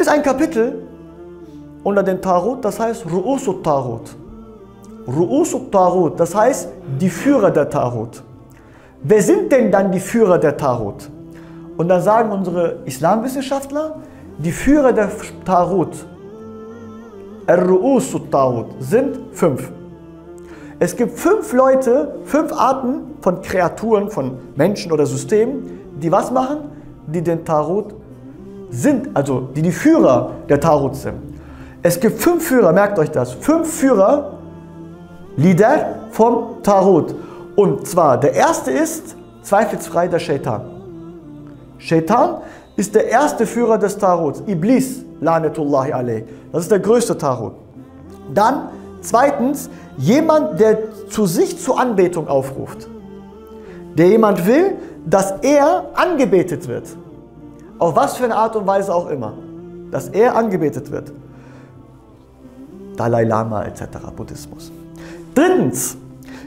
gibt es ein Kapitel unter den Tarot, das heißt Ru'usut Tarot. Ru'usut Tarot, das heißt die Führer der Tarot. Wer sind denn dann die Führer der Tarot? Und dann sagen unsere Islamwissenschaftler, die Führer der Tarot, Ar-Ru'usut Tarot, sind fünf. Es gibt fünf Leute, fünf Arten von Kreaturen, von Menschen oder Systemen, die was machen? Die den Tarot sind, also die die Führer der Tarot sind. Es gibt fünf Führer, merkt euch das, fünf Führer, Leader vom Tarot. Und zwar der erste ist zweifelsfrei der Shaitan. Shaitan ist der erste Führer des Tarots, Iblis, Lanetullahi alayh. Das ist der größte Tarot. Dann zweitens jemand, der zu sich zur Anbetung aufruft. Der jemand will, dass er angebetet wird. Auf was für eine Art und Weise auch immer. Dass er angebetet wird. Dalai Lama etc. Buddhismus. Drittens,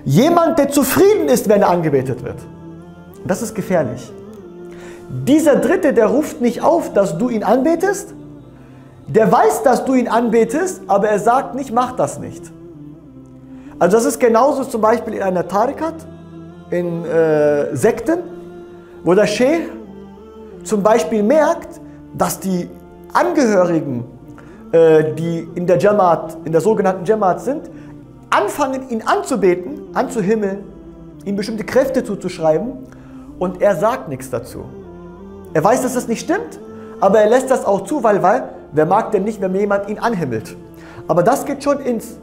jemand, der zufrieden ist, wenn er angebetet wird. Das ist gefährlich. Dieser Dritte, der ruft nicht auf, dass du ihn anbetest. Der weiß, dass du ihn anbetest, aber er sagt nicht, mach das nicht. Also das ist genauso zum Beispiel in einer Tarikat, in äh, Sekten, wo der Sheikh zum Beispiel merkt, dass die Angehörigen, äh, die in der Jamaat, in der sogenannten Jamaat sind, anfangen ihn anzubeten, anzuhimmeln, ihm bestimmte Kräfte zuzuschreiben und er sagt nichts dazu. Er weiß, dass das nicht stimmt, aber er lässt das auch zu, weil, weil wer mag denn nicht, wenn jemand ihn anhimmelt? Aber das geht schon ins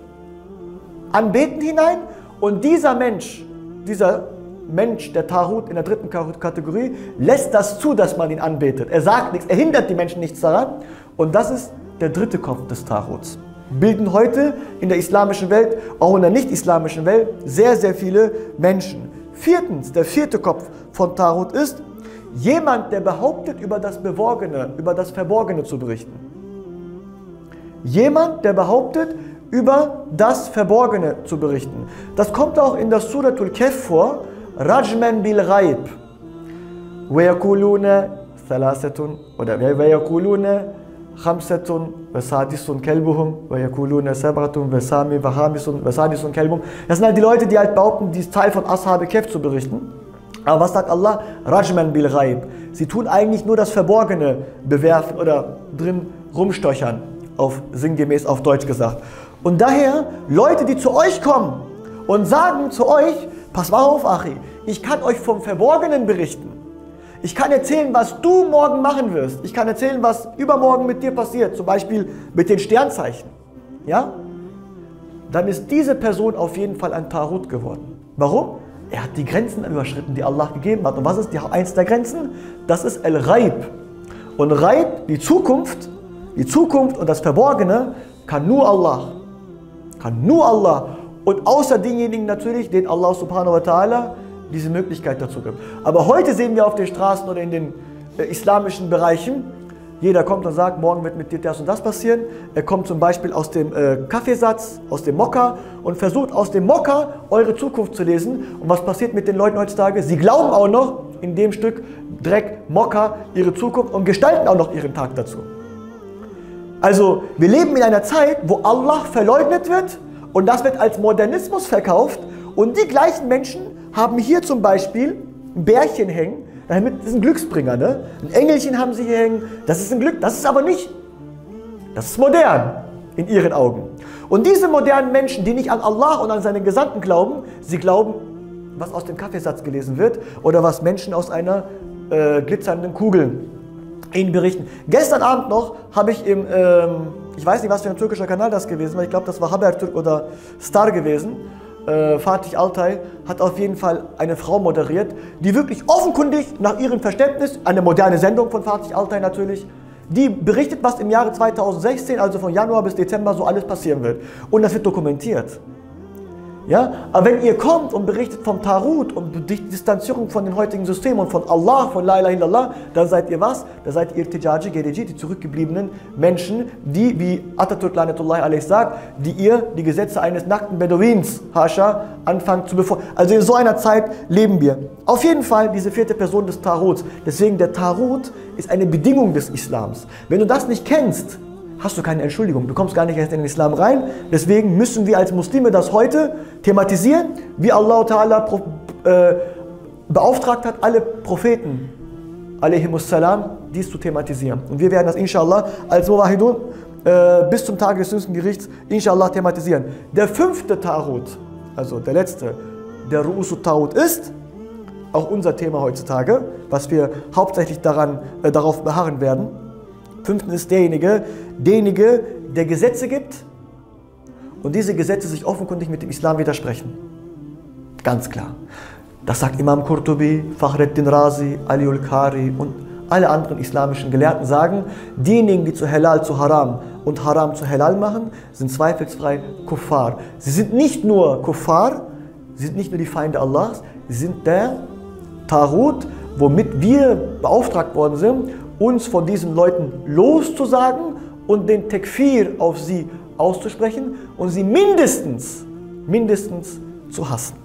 Anbeten hinein und dieser Mensch, dieser Mensch, der Tarot in der dritten Kategorie, lässt das zu, dass man ihn anbetet. Er sagt nichts, er hindert die Menschen nichts daran. Und das ist der dritte Kopf des Tarots. Bilden heute in der islamischen Welt, auch in der nicht-islamischen Welt, sehr, sehr viele Menschen. Viertens, der vierte Kopf von Tarot ist jemand, der behauptet, über das Beworgene, über das Verborgene zu berichten. Jemand, der behauptet, über das Verborgene zu berichten. Das kommt auch in der Suratul Kef vor, Rajman bil Ghaib. ويقولون ثلاثة oder ويقولون خمسة وسادس كلبهم ويقولون سبعة وسامي وخامس وسادس كلبهم. Das sind halt die Leute, die halt behaupten, die Teil von Ashab Kef zu berichten. Aber was sagt Allah? Rajman bil Ghaib. Sie tun eigentlich nur das Verborgene bewerfen oder drin rumstöchern, auf sinngemäß auf Deutsch gesagt. Und daher, Leute, die zu euch kommen und sagen zu euch, pass mal auf, Achi, ich kann euch vom Verborgenen berichten. Ich kann erzählen, was du morgen machen wirst. Ich kann erzählen, was übermorgen mit dir passiert, zum Beispiel mit den Sternzeichen. Ja? Dann ist diese Person auf jeden Fall ein Tarot geworden. Warum? Er hat die Grenzen überschritten, die Allah gegeben hat. Und was ist die, eins der Grenzen? Das ist El-Raib. Und Raib, die Zukunft, die Zukunft und das Verborgene, kann nur Allah. Kann nur Allah. Und außer denjenigen natürlich, den Allah subhanahu wa ta'ala diese Möglichkeit dazu gibt. Aber heute sehen wir auf den Straßen oder in den äh, islamischen Bereichen, jeder kommt und sagt, morgen wird mit dir das und das passieren. Er kommt zum Beispiel aus dem äh, Kaffeesatz, aus dem Mokka und versucht aus dem Mokka eure Zukunft zu lesen. Und was passiert mit den Leuten heutzutage? Sie glauben auch noch in dem Stück Dreck, Mokka, ihre Zukunft und gestalten auch noch ihren Tag dazu. Also wir leben in einer Zeit, wo Allah verleugnet wird und das wird als Modernismus verkauft und die gleichen Menschen haben hier zum Beispiel ein Bärchen hängen, das ist ein Glücksbringer, ne? Ein Engelchen haben sie hier hängen, das ist ein Glück, das ist aber nicht, das ist modern in ihren Augen. Und diese modernen Menschen, die nicht an Allah und an seine Gesandten glauben, sie glauben, was aus dem Kaffeesatz gelesen wird oder was Menschen aus einer äh, glitzernden Kugel ihnen berichten. Gestern Abend noch habe ich im, ähm, ich weiß nicht, was für ein türkischer Kanal das gewesen war, ich glaube, das war Habertürk oder Star gewesen. Äh, Fatih Altay hat auf jeden Fall eine Frau moderiert, die wirklich offenkundig nach ihrem Verständnis, eine moderne Sendung von Fatih Altay natürlich, die berichtet, was im Jahre 2016, also von Januar bis Dezember, so alles passieren wird. Und das wird dokumentiert. Ja? Aber wenn ihr kommt und berichtet vom Tarut und die Distanzierung von dem heutigen System und von Allah, von La ilaha illallah, dann seid ihr was? Da seid ihr Tijaji, Gereji, die zurückgebliebenen Menschen, die, wie Atatürk Lanetullah alaih sagt, die ihr die Gesetze eines nackten Beduins, Hascha, anfangt zu befolgen. Also in so einer Zeit leben wir. Auf jeden Fall diese vierte Person des Taruts. Deswegen der Tarut ist eine Bedingung des Islams. Wenn du das nicht kennst, hast du keine Entschuldigung. Du kommst gar nicht erst in den Islam rein. Deswegen müssen wir als Muslime das heute thematisieren, wie Allah Ta'ala äh, beauftragt hat, alle Propheten, salam, dies zu thematisieren. Und wir werden das inshallah als Muwahidun äh, bis zum Tag des jüngsten Gerichts inshallah thematisieren. Der fünfte Tarot, also der letzte, der Ru'usu Tarot ist, auch unser Thema heutzutage, was wir hauptsächlich daran, äh, darauf beharren werden, Fünftens ist derjenige, derjenige, der Gesetze gibt und diese Gesetze sich offenkundig mit dem Islam widersprechen. Ganz klar. Das sagt Imam Qurtubi, Fahreddin Razi, Aliul Kari und alle anderen islamischen Gelehrten sagen, diejenigen, die zu Halal zu Haram und Haram zu Halal machen, sind zweifelsfrei Kuffar. Sie sind nicht nur Kuffar, sie sind nicht nur die Feinde Allahs, sie sind der Tarut, womit wir beauftragt worden sind, uns von diesen Leuten loszusagen und den Tekfir auf sie auszusprechen und sie mindestens, mindestens zu hassen.